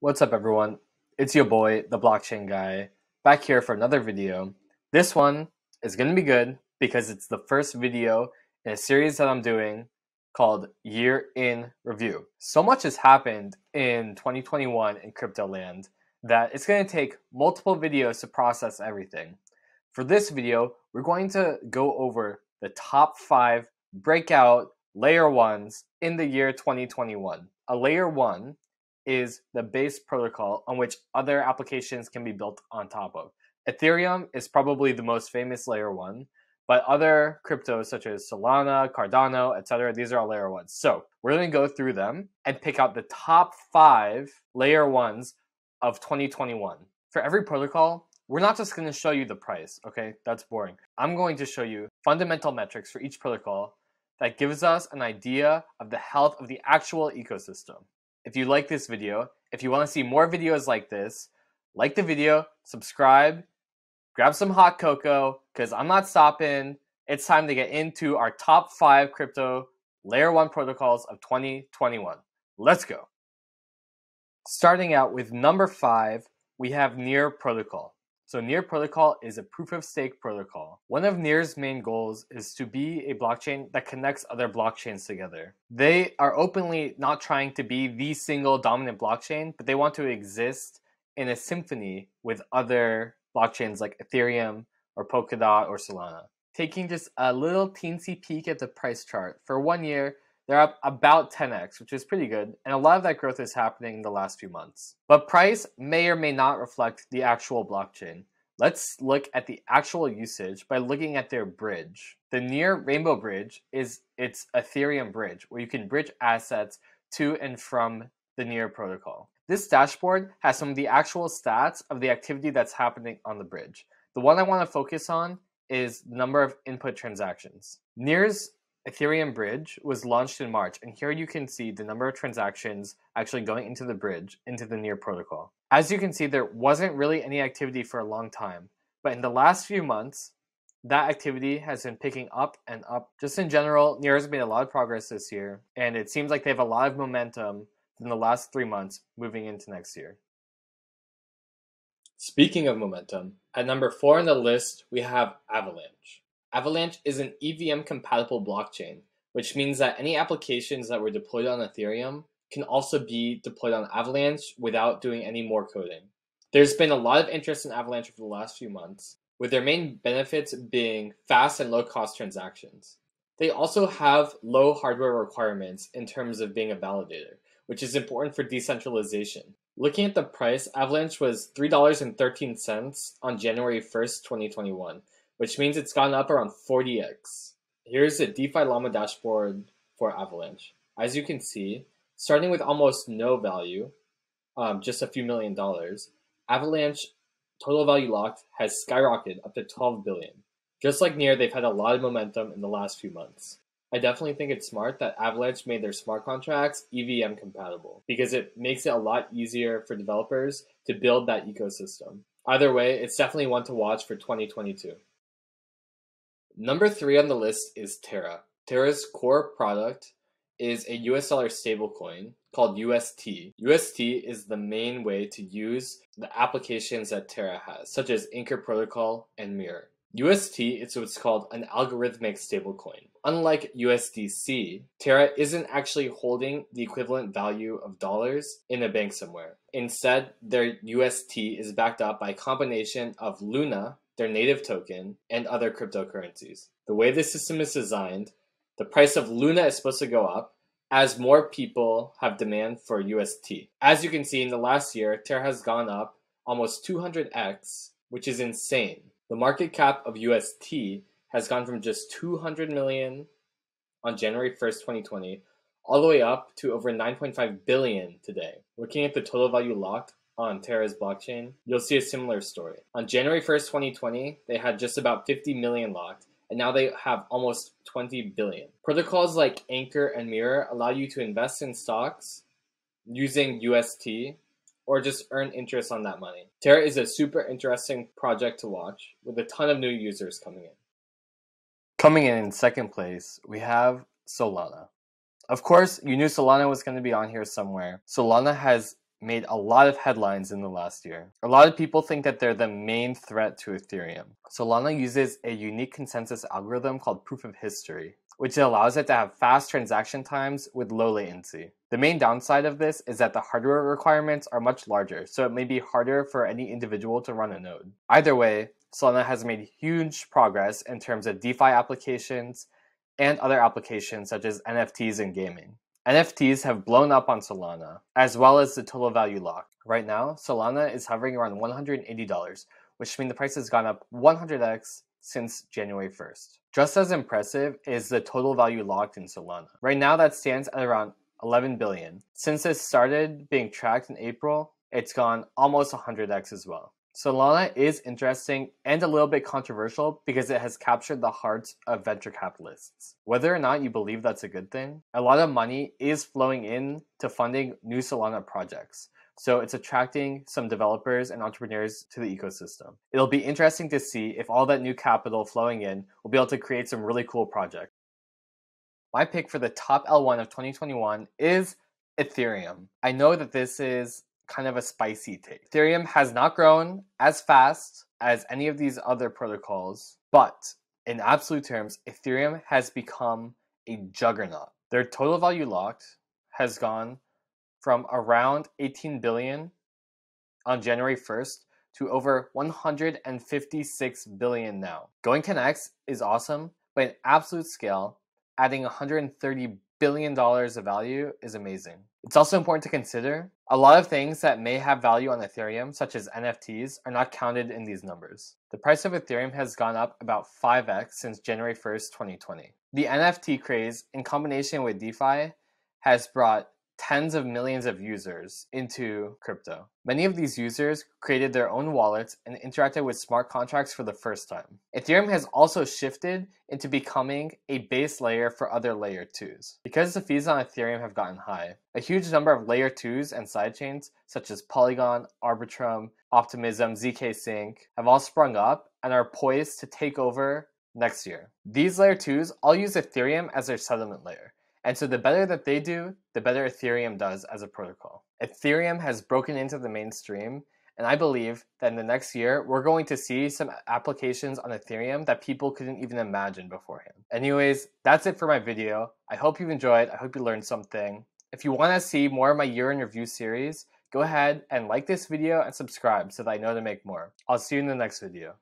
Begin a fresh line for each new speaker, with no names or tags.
What's up everyone? It's your boy, the blockchain guy, back here for another video. This one is going to be good because it's the first video in a series that I'm doing called Year in Review. So much has happened in 2021 in crypto land that it's going to take multiple videos to process everything. For this video, we're going to go over the top five breakout layer ones in the year 2021. A layer one is the base protocol on which other applications can be built on top of. Ethereum is probably the most famous layer one, but other cryptos such as Solana, Cardano, etc., these are all layer ones. So we're going to go through them and pick out the top five layer ones of 2021. For every protocol, we're not just going to show you the price, okay? That's boring. I'm going to show you fundamental metrics for each protocol that gives us an idea of the health of the actual ecosystem. If you like this video, if you want to see more videos like this, like the video, subscribe, grab some hot cocoa, because I'm not stopping. It's time to get into our top five crypto layer one protocols of 2021. Let's go. Starting out with number five, we have Near Protocol. So Near Protocol is a proof of stake protocol. One of Near's main goals is to be a blockchain that connects other blockchains together. They are openly not trying to be the single dominant blockchain, but they want to exist in a symphony with other blockchains like Ethereum or Polkadot or Solana. Taking just a little teensy peek at the price chart, for one year, they're up about 10x, which is pretty good, and a lot of that growth is happening in the last few months. But price may or may not reflect the actual blockchain. Let's look at the actual usage by looking at their bridge. The Near Rainbow Bridge is its Ethereum bridge, where you can bridge assets to and from the Near protocol. This dashboard has some of the actual stats of the activity that's happening on the bridge. The one I want to focus on is number of input transactions. Near's Ethereum Bridge was launched in March, and here you can see the number of transactions actually going into the bridge, into the Near protocol. As you can see, there wasn't really any activity for a long time, but in the last few months, that activity has been picking up and up. Just in general, Near has made a lot of progress this year, and it seems like they have a lot of momentum in the last three months moving into next year. Speaking of momentum, at number four on the list, we have Avalanche. Avalanche is an EVM compatible blockchain, which means that any applications that were deployed on Ethereum can also be deployed on Avalanche without doing any more coding. There's been a lot of interest in Avalanche over the last few months, with their main benefits being fast and low cost transactions. They also have low hardware requirements in terms of being a validator, which is important for decentralization. Looking at the price, Avalanche was $3.13 on January 1st, 2021, which means it's gone up around 40x. Here's the DeFi Llama dashboard for Avalanche. As you can see, starting with almost no value, um, just a few million dollars, Avalanche total value locked has skyrocketed up to 12 billion. Just like Near, they've had a lot of momentum in the last few months. I definitely think it's smart that Avalanche made their smart contracts EVM compatible because it makes it a lot easier for developers to build that ecosystem. Either way, it's definitely one to watch for 2022. Number three on the list is Terra. Terra's core product is a US dollar stablecoin called UST. UST is the main way to use the applications that Terra has, such as Anchor Protocol and Mirror. UST is what's called an algorithmic stablecoin. Unlike USDC, Terra isn't actually holding the equivalent value of dollars in a bank somewhere. Instead, their UST is backed up by a combination of Luna, their native token, and other cryptocurrencies. The way the system is designed, the price of Luna is supposed to go up as more people have demand for UST. As you can see in the last year, Terra has gone up almost 200x, which is insane. The market cap of UST has gone from just 200 million on January 1st, 2020, all the way up to over 9.5 billion today. Looking at the total value locked, on Terra's blockchain, you'll see a similar story. On January 1st, 2020, they had just about 50 million locked, and now they have almost 20 billion. Protocols like Anchor and Mirror allow you to invest in stocks using UST or just earn interest on that money. Terra is a super interesting project to watch with a ton of new users coming in. Coming in in second place, we have Solana. Of course, you knew Solana was going to be on here somewhere. Solana has made a lot of headlines in the last year. A lot of people think that they're the main threat to Ethereum. Solana uses a unique consensus algorithm called proof of history, which allows it to have fast transaction times with low latency. The main downside of this is that the hardware requirements are much larger, so it may be harder for any individual to run a node. Either way, Solana has made huge progress in terms of DeFi applications and other applications such as NFTs and gaming. NFTs have blown up on Solana, as well as the total value lock. Right now, Solana is hovering around $180, which means the price has gone up 100x since January 1st. Just as impressive is the total value locked in Solana. Right now that stands at around 11 billion. Since it started being tracked in April, it's gone almost 100x as well. Solana is interesting and a little bit controversial because it has captured the hearts of venture capitalists. Whether or not you believe that's a good thing, a lot of money is flowing in to funding new Solana projects. So it's attracting some developers and entrepreneurs to the ecosystem. It'll be interesting to see if all that new capital flowing in will be able to create some really cool projects. My pick for the top L1 of 2021 is Ethereum. I know that this is kind of a spicy take. Ethereum has not grown as fast as any of these other protocols, but in absolute terms, Ethereum has become a juggernaut. Their total value locked has gone from around 18 billion on January 1st to over 156 billion now. Going 10x is awesome, but in absolute scale, adding 130 billion dollars of value is amazing. It's also important to consider a lot of things that may have value on Ethereum, such as NFTs, are not counted in these numbers. The price of Ethereum has gone up about 5x since January 1st, 2020. The NFT craze, in combination with DeFi, has brought tens of millions of users into crypto. Many of these users created their own wallets and interacted with smart contracts for the first time. Ethereum has also shifted into becoming a base layer for other layer 2s. Because the fees on Ethereum have gotten high, a huge number of layer 2s and sidechains such as Polygon, Arbitrum, Optimism, ZK Sync have all sprung up and are poised to take over next year. These layer 2s all use Ethereum as their settlement layer. And so the better that they do, the better Ethereum does as a protocol. Ethereum has broken into the mainstream, and I believe that in the next year, we're going to see some applications on Ethereum that people couldn't even imagine beforehand. Anyways, that's it for my video. I hope you enjoyed. I hope you learned something. If you want to see more of my year in review series, go ahead and like this video and subscribe so that I know to make more. I'll see you in the next video.